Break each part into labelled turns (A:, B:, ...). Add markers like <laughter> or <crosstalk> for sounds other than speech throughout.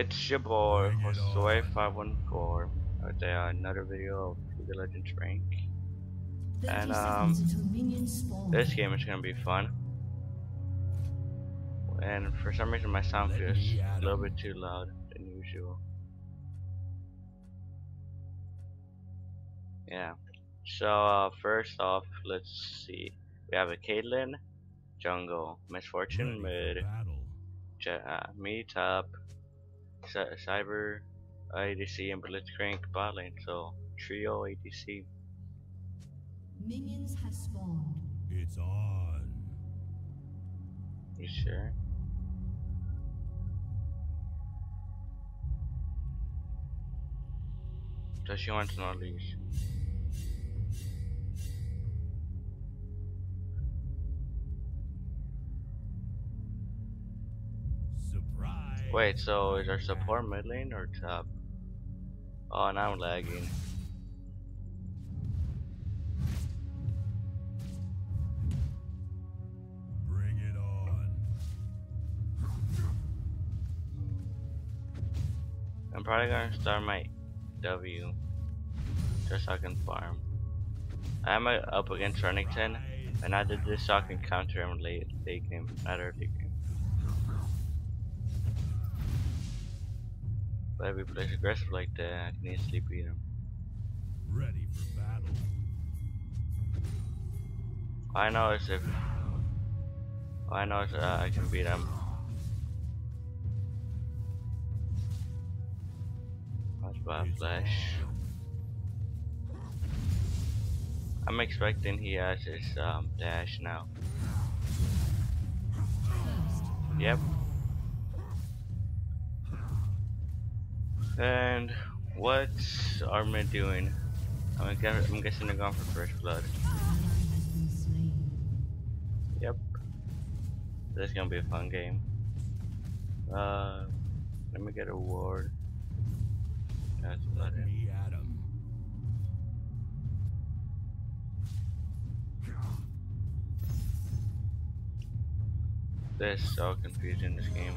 A: It's your boy,
B: Bring it on.
A: Josue514, with uh, another video of League of Legends rank. And, um,
C: seconds until minions spawn.
A: This game is gonna be fun. And for some reason my sound
B: Let
A: feels a little bit too loud than usual. Yeah. So uh, first off, let's see. We have a Caitlyn, jungle, Miss Fortune
B: Ready
A: mid,
B: for battle.
A: Uh, me top, Cy- Cyber, ADC, and Blitzcrank bot lane. So trio ADC.
C: Minions have spawned.
B: It's on.
A: You sure? Does she want to know these? Wait, so is our support mid lane or top? Oh, now I'm lagging.
B: Bring it on.
A: I'm probably gonna start my W just so I can farm. I'm uh, up against Renekton, and I did this so I can counter him late, late game, not early game. But if he plays aggressive like that, I can easily beat him.
B: Ready for battle.
A: I know it's if I know is uh, I can beat him. Watch by flash. I'm expecting he has his um, dash now. Yep. And what's Armin doing? I'm, I'm guessing they're going for first blood.
C: An ally has been slain.
A: Yep. This is gonna be a fun game. Uh, let me get a ward. That's about it.
B: me at 'em.
A: This is so confusing. This game.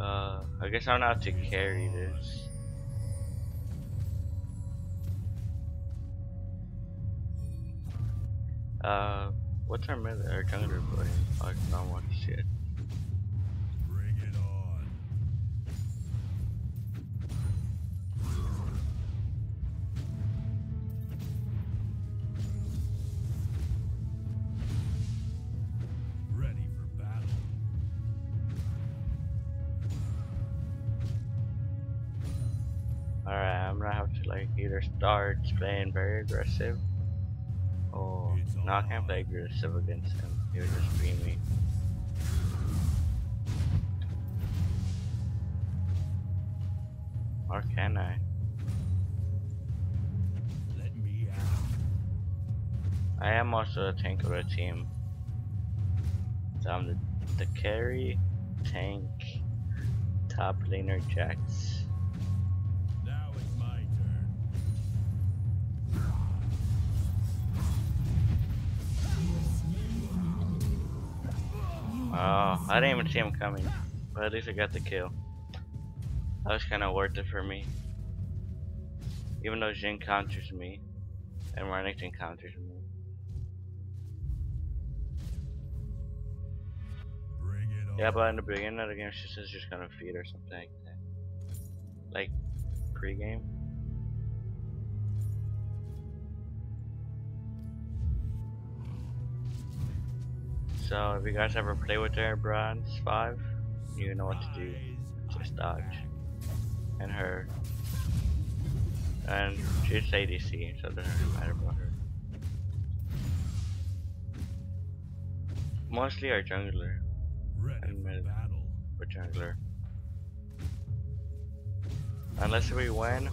A: Uh, I guess I don't know to carry this. Uh, what's our mid our jungler playing? I don't want either start playing very aggressive
B: It's
A: no, I can't play aggressive against him. He would just beat me. Or can I?
B: Let me 'em.
A: I am also a tank of the team. So I'm the, the carry, tank, top laner Jax. Oh, I didn't even see him coming. But at least I got the kill. That was kinda worth it for me. Even though Jin counters me. And Renekton counters me. Yeah, but in the beginning of the game, she says she's gonna feed or something like that. Like, pre-game. So, if you guys ever play with her Bronze 5, you know what to do. Just dodge. And her. And she's ADC, so it doesn't matter about her. Mostly our jungler. And mid.
B: battle.
A: for jungler. Unless we win,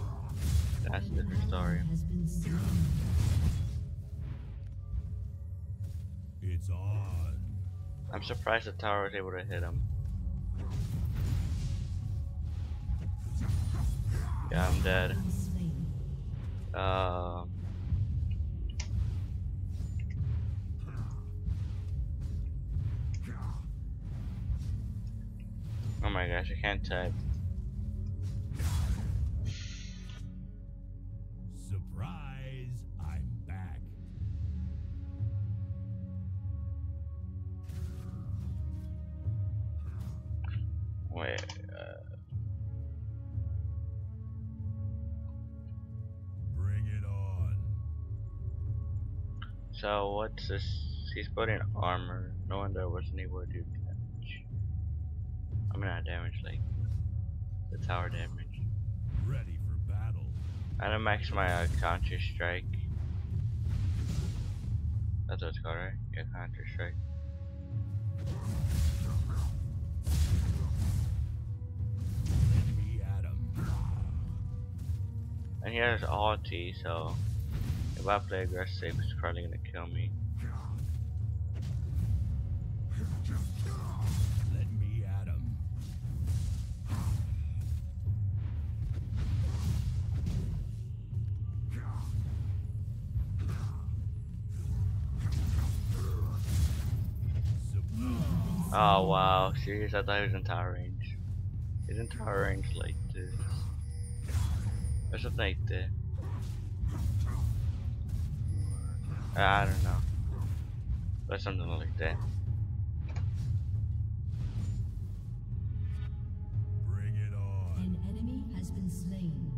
A: that's a different story.
C: has been slain.
B: It's on.
A: I'm surprised the tower was able to hit him. Yeah, I'm dead. Uh, Oh my gosh, I can't type. Wait, uh,
B: Bring it on.
A: so what's this? He's putting armor. No wonder I wasn't able to do damage. I mean, not damage, like the tower damage.
B: Ready for battle.
A: I don't max my uh, counter strike. That's what it's called, right? Yeah, counter strike. And he has ulti, so if I play aggressive, he's probably gonna kill me.
B: Let me at 'em. Surprise!
A: Oh wow, serious? I thought he was in tower range. He's in tower range like this. Or something like that. I don't know. But something like that.
B: Bring it on.
C: An enemy has been slain.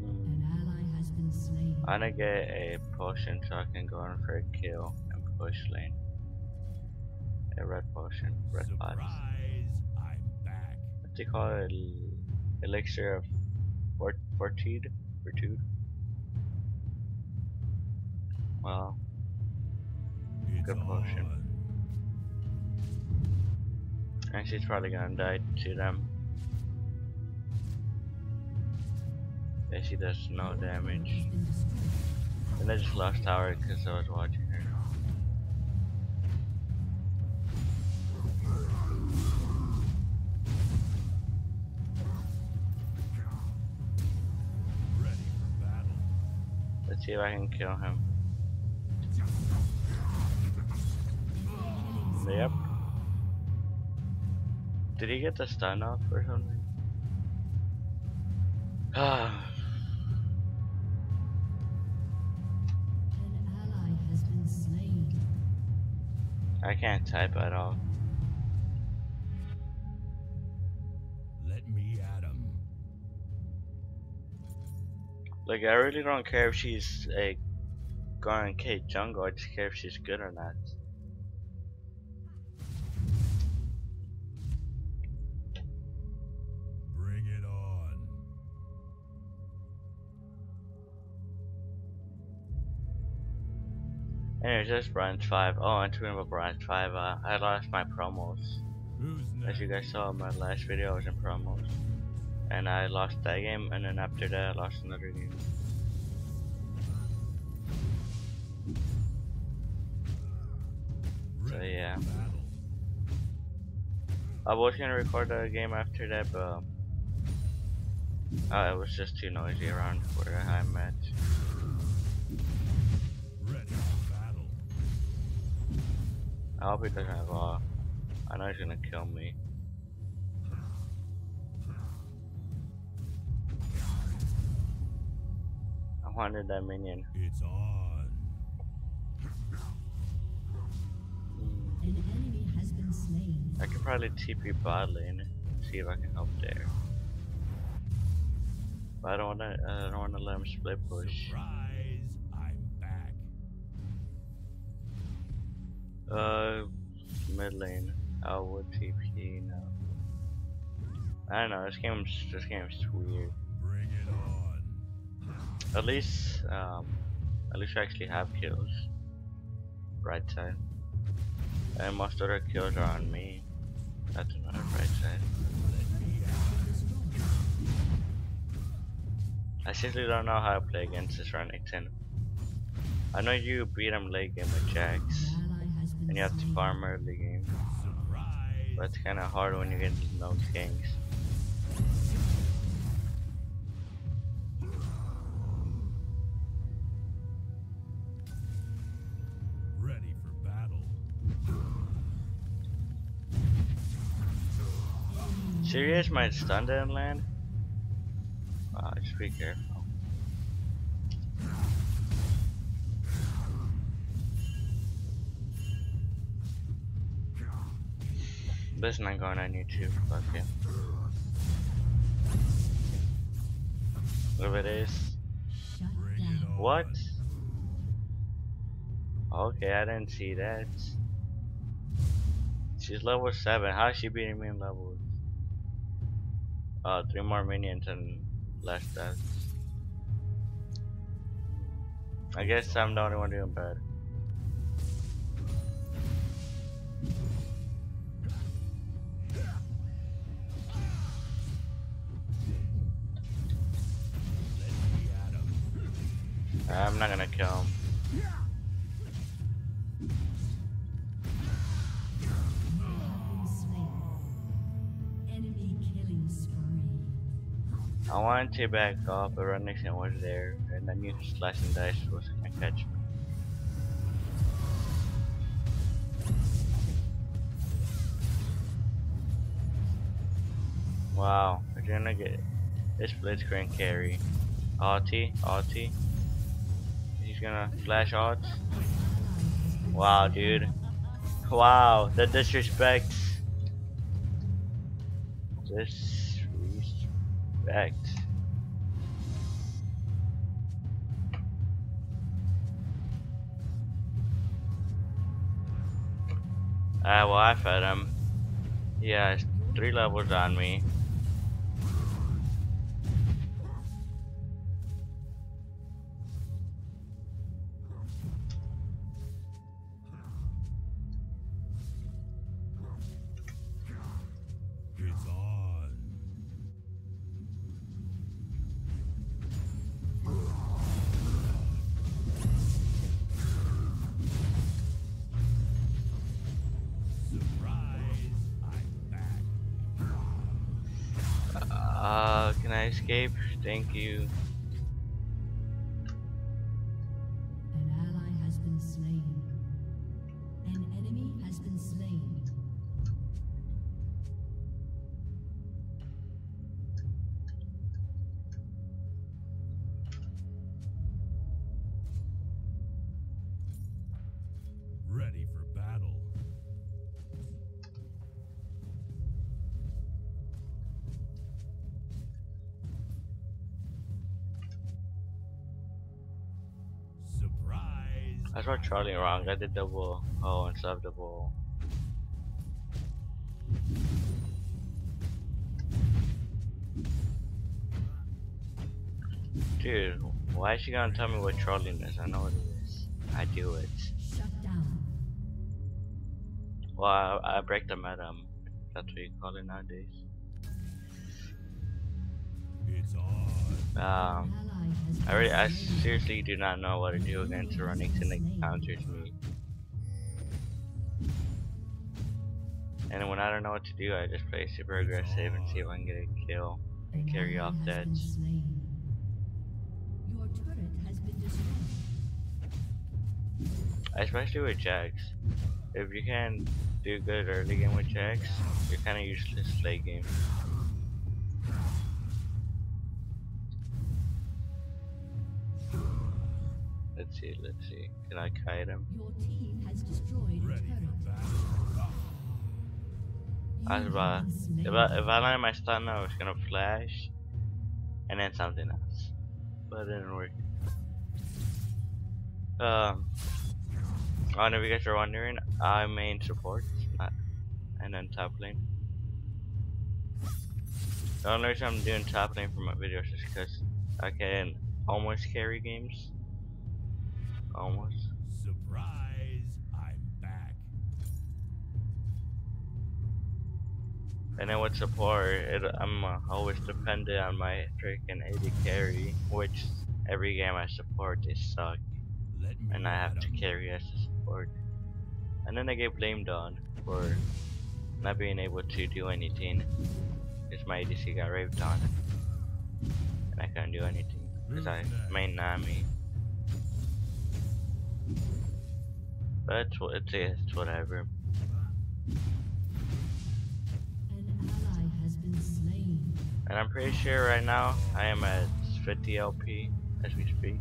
C: An ally has been slain.
A: I'm gonna get a potion so I can go in for a kill and push lane. A red potion, red pots.
B: I'm back.
A: What do you call it? El- Elixir of fort fortitude? Fortitude? Well,
B: It's
A: Good potion.
B: on.
A: and she's probably gonna die to them. And she does no damage.
C: Has been destroyed.
A: And I just lost tower because I was watching her. See if I can kill him. Yep. Did he get the stun off or something? Ah,
C: An ally has been slain.
A: I can't type at all. Like, I really don't care if she's a going K jungle, I just care if she's good or not.
B: Bring it on.
A: Anyways, that's Bronze 5. Oh, and talking about Bronze 5, uh, I lost my promos. As you guys saw in my last video, I was in promos. And I lost that game, and then after that, I lost another game. So yeah. I was gonna record a game after that, but uh, it was just too noisy around where I'm at.
B: Ready for battle.
A: I hope he doesn't have uh, I know he's gonna kill me. I wanted that minion.
B: It's on.
C: An enemy has been slain.
A: I could probably TP bot lane, see if I can help there. But I don't wanna, I don't wanna let him split push.
B: Surprise! I'm back.
A: Uh, mid lane. I would TP now. I don't know. This game's this game's weird.
B: Bring it on.
A: At least, um, at least I actually have kills. Right side. And most other kills are on me. That's another right side. I simply don't know how to play against this Renekton. I know you beat him late game with Jax, and you have to farm early game. But it's kind of hard when you get into those Serious, my stun didn't land? Uh, just be careful. This is not going on YouTube, fuck it. Whatever it is. What? Okay, I didn't see that. She's level 7. How is she beating me in levels? Uh, three more minions and less deaths. I guess I'm the only one doing bad.
B: Let me at 'em.
A: I'm not gonna kill him. I wanted to back off, but Renekton was there, and then you slash and dice was gonna catch me. Wow, we're gonna get this Blitzcrank carry. Ulti, ulti. He's gonna flash ult. Wow, dude. Wow, the disrespect. Disrespect. Ah, well, I fed him. He has three levels on me. I saw Charlie wrong. I did double O instead of double. Dude, why is she gonna tell me what trolling is? I know what it is. I do it. Well, I, I break the meta. um, That's what you call it nowadays.
B: It's on.
A: Um,
C: Ally has been
A: I really, I seriously do not know what to do against a running to the counters me. And when I don't know what to do, I just play super aggressive and see if I can get a kill and carry off that.
C: been slain. Your turret has.
A: Especially with Jax. If you can do good early game with Jax, you're kind of useless late game. Let's see, let's see. Can I kite him?
C: Your team has destroyed
B: Ready
C: turret.
B: for
A: I was about,
C: been slain.
A: if I, if I land my stun, I was gonna flash, and then something else, but it didn't work. Um, I don't know if you guys are wondering, I main support, not, and then top lane. The only reason I'm doing top lane for my videos is because I can almost carry games. Almost.
B: Surprise! I'm back.
A: And then with support, it, I'm uh, always dependent on my freaking AD carry, which every game I support they suck, and I have to carry as a support. And then I get blamed on for not being able to do anything, because my ADC got raped on, and I couldn't do anything because I main Nami. But it's, wha- it's, it's whatever.
C: An ally has been
A: And I'm pretty sure right now I am at 50 LP as we speak.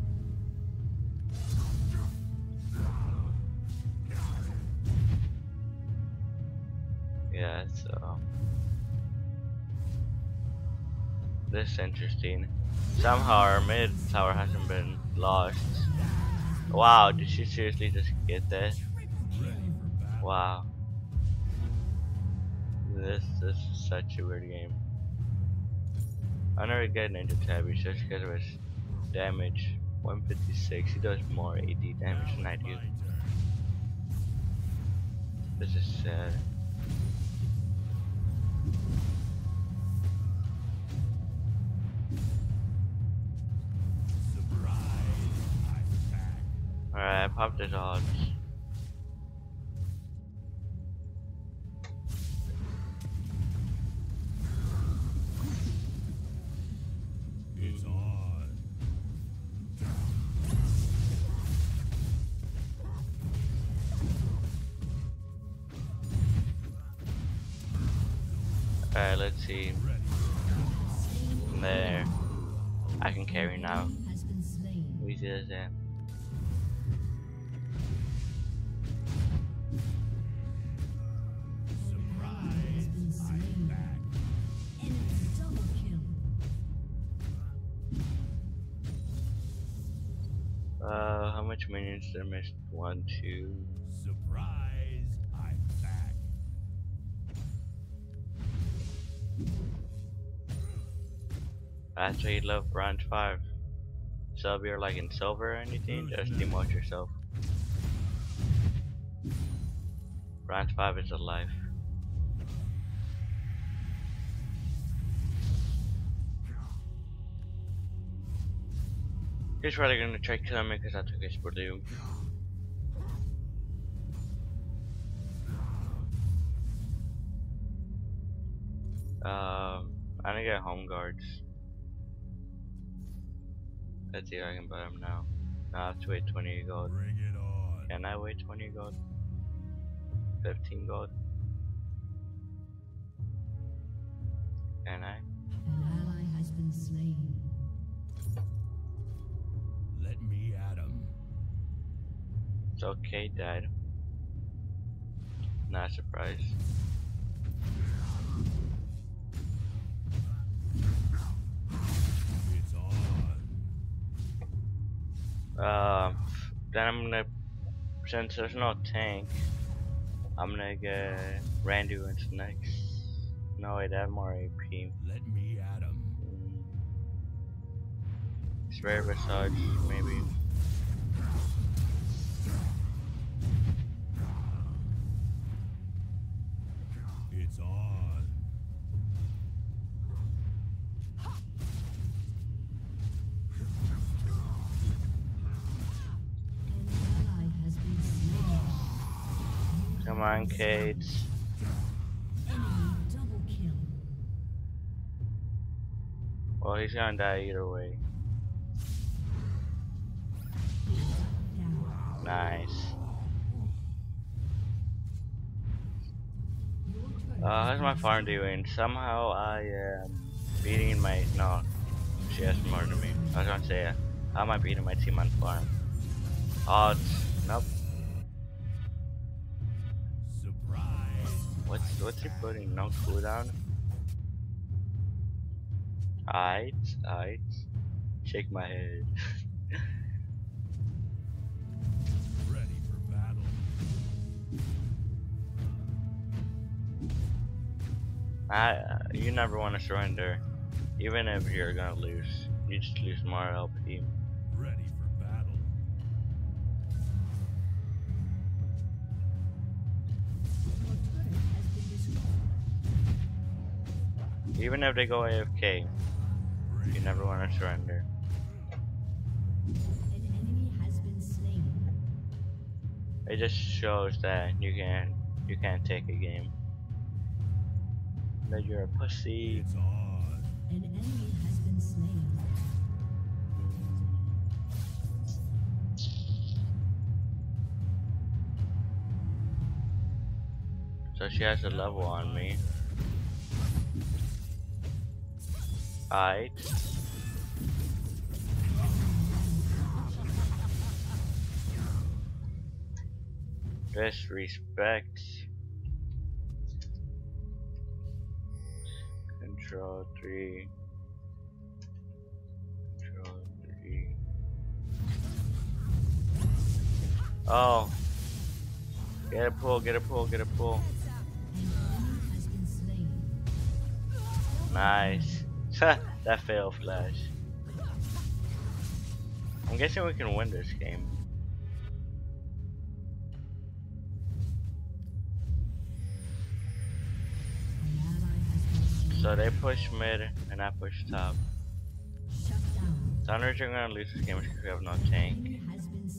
A: Yeah, so this is interesting. Somehow our mid tower hasn't been lost. Wow, did she seriously just get that? Wow. This, this is such a weird game. I never get Ninja Tabi just because of his damage. 156, he does more AD damage than I do. This is sad. Alright, I popped the dogs.
B: It's on.
A: Alright, let's see. There. I can carry now.
C: Has been slain.
A: I miss? One, two.
B: Surprise, I'm back.
A: That's why you love bronze 5. Sub you're like in silver or anything, just demote yourself. Bronze 5 is alive. He's probably gonna try killing me because I took his blue. Um, I need to get home guards. Let's see if I can buy them now. No, I have to wait 20 gold.
B: Bring it on.
A: Can I wait 20 gold? 15 gold? Can I?
C: An ally has been slain.
A: It's okay, Dad. Not surprised. Uh, then I'm gonna, since there's no tank, I'm gonna get Randy into next. No, wait, I have more AP.
B: Let me at.
A: Mm. Spirit Visage, maybe.
C: Kill.
A: Well, he's gonna die either way. Nice. Uh, how's my farm doing? Somehow I am beating my. No, she has more than me. I was gonna say, how am I beating my team on farm? Oh, it's, nope. What's what's he putting? No cooldown. Aight, aight. Shake my head. <laughs>
B: Ready for battle.
A: I, you never want to surrender, even if you're gonna lose. You just lose more LP. Even if they go AFK, you never want to surrender.
C: An enemy has been slain.
A: It just shows that you can you can't take a game. That you're a pussy.
B: It's on.
C: An enemy has been slain.
A: So she has a level on me. Alright. Disrespect. Control 3. Control 3. Oh. Get a pull, get a pull, get a pull. Nice. <laughs> that failed flash. I'm guessing we can win this game.
C: An ally has been slain.
A: So they push mid and I push top. Thunders are gonna lose this game because we have no tank.
C: Enemy has been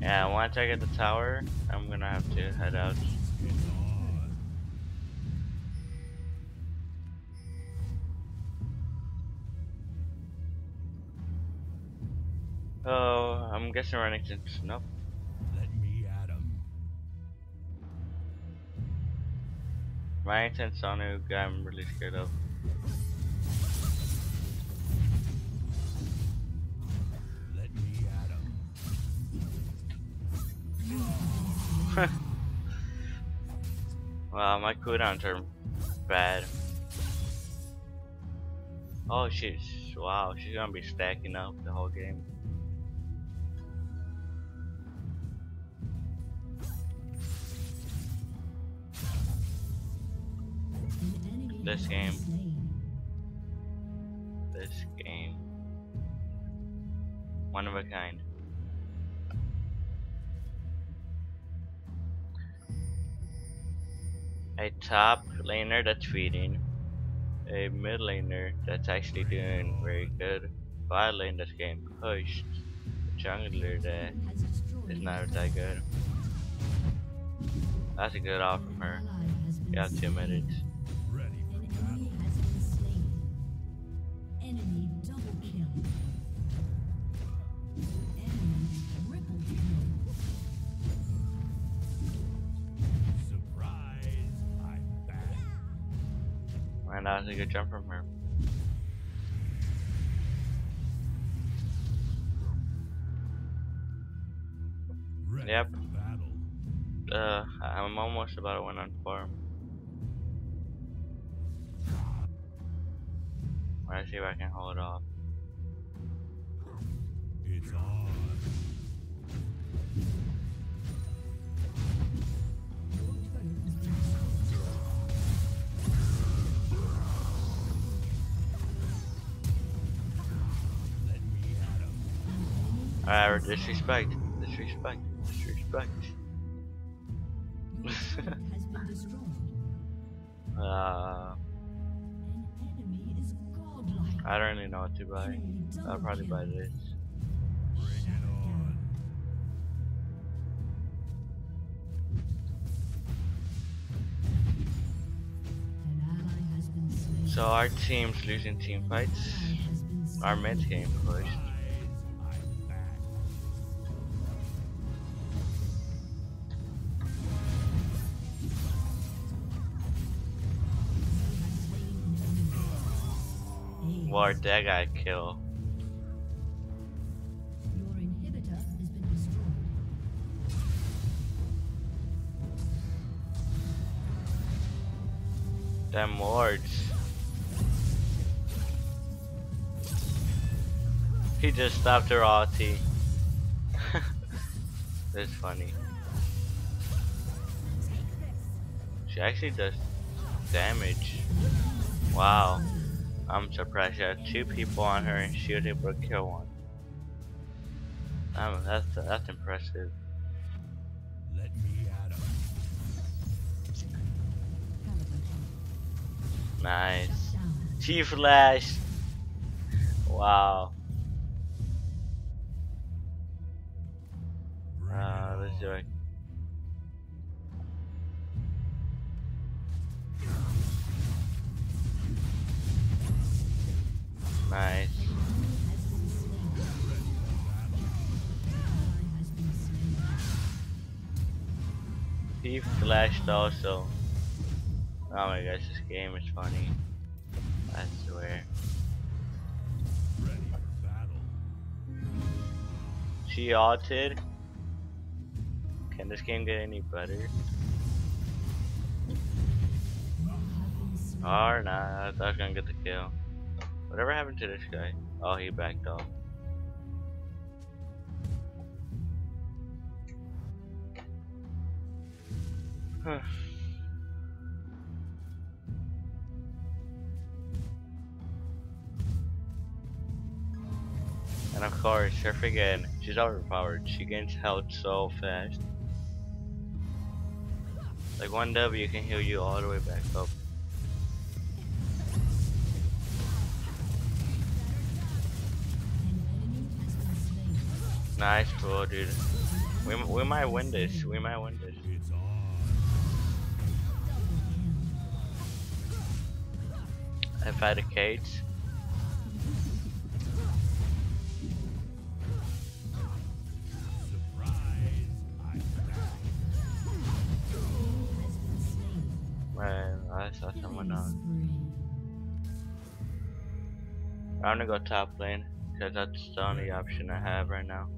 A: Yeah, once I get the tower, I'm gonna have to head out. Oh, I'm guessing Renekton. Nope. Renekton Sonu guy I'm really scared of.
B: Let me at 'em. <laughs>
A: Wow, my cooldowns are bad. Oh shit, wow, she's gonna be stacking up the whole game. This game. This game. One of a kind. A top laner that's feeding. A mid laner that's actually doing very good. Bot lane that's getting pushed. A jungler that is not that good. That's a good off from her. You have two minutes. And that was a good jump from her. Yep. Uh, I'm almost about to win on farm. Let's see if I can hold off.
B: It's on.
C: Been
A: disrespect, disrespect, disrespect. <laughs> Uh. I don't really know what to buy. I'll probably buy this. So our team's losing team fights. Our mid game pushed. Ward, that guy kill.
C: Your inhibitor has been destroyed.
A: Them wards. He just stopped her ulti. <laughs> That's funny. She actually does damage. Wow. I'm surprised she had two people on her and she was able to kill one. Um, that's that's impressive.
B: Let me at 'em.
A: Nice.
C: Down.
A: T flash. Wow.
B: Bring
A: Uh,
B: it
A: let's do it. He flashed also. Oh my gosh, this game is funny. I swear.
B: Ready for battle.
A: She altered. Can this game get any better? Or not, I thought I was gonna get the kill. Whatever happened to this guy? Oh, he backed off. And of course, Surf again, she's overpowered. She gains health so fast. Like one W can heal you all the way back up. Nice pull, dude. We, we might win this. We might win this.
B: It's on.
A: If I had a cage,
B: Surprise. I'm
A: man, I saw someone else. I'm gonna go top lane because that's the only option I have right now.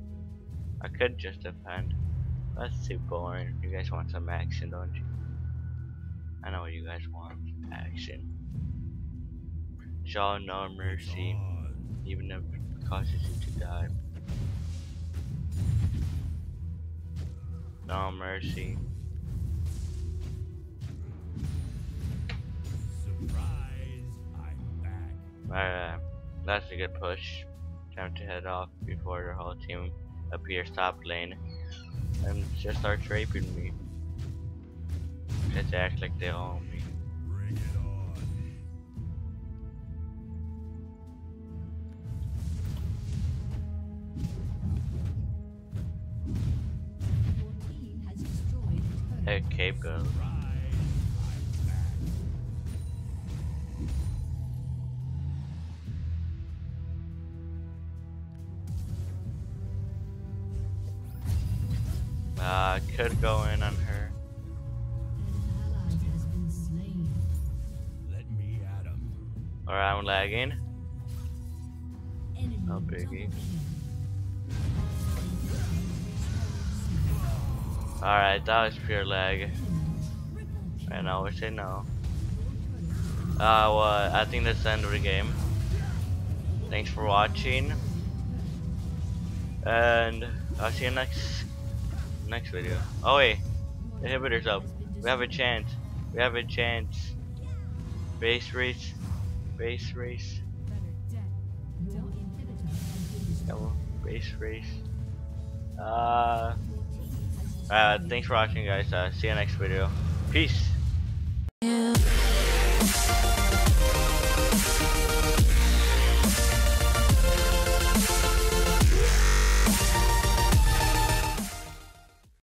A: I could just defend. That's too boring. You guys want some action, don't you? I know what you guys want. Action. Show no mercy, even if it causes you to die. No mercy. Alright, that's a good push. Time to head off before the whole team appears top lane and just starts raping me. Just act like they own Cape Girl.
B: I'm.
A: Uh, could go in on her.
B: Let me at 'em.
A: Or I'm lagging. Oh, biggie. Alright, that was pure lag. And I would say no. Uh, well, I think that's the end of the game. Thanks for watching. And I'll see you next next video. Oh wait, inhibitor's up. We have a chance. We have a chance. Base race. Base race. Yeah, well, base race. Uh, uh, thanks for watching guys. Uh, see you next video. Peace.